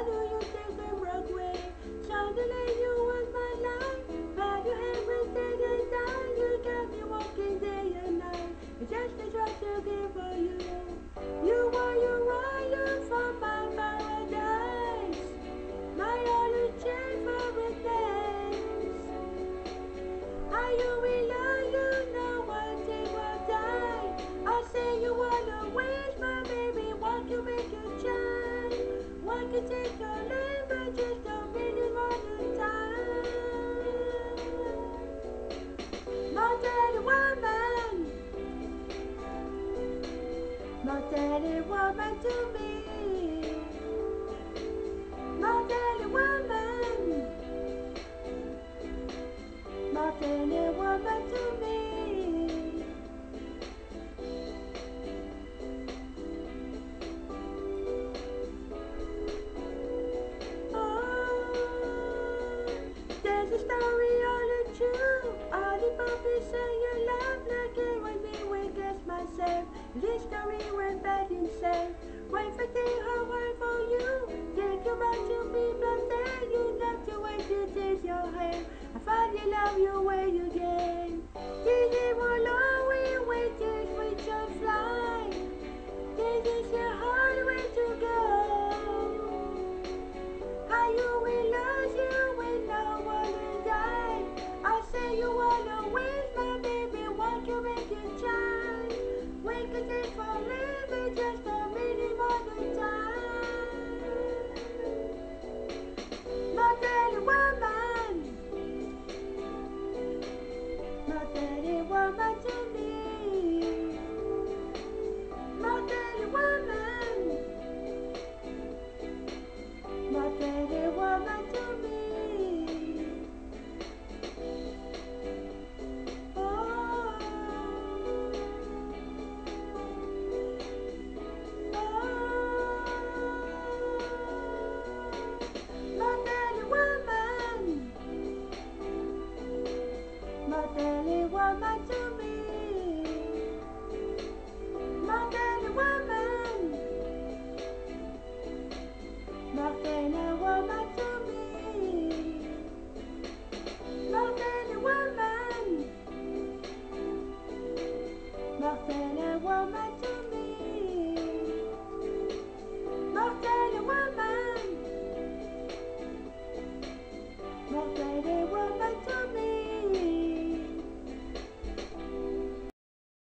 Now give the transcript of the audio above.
Why do you think I'm broke way? Trying to let you was my life. But you every single time. You got me walking day and night. I just to try to be for you. You are, you are, you're from my paradise. My only chain for a place. Are you in love? You know one day will die. I say you wanna wish my baby. What you make a change daddy woman to me. My daddy woman, my daddy woman to me. A story all the true. All the puppies say you like it when me wake as myself. This story went bad insane. Wait for the whole world for you. We can take forever, just mama to me. Woman. Modern woman to woman. Modern woman to woman.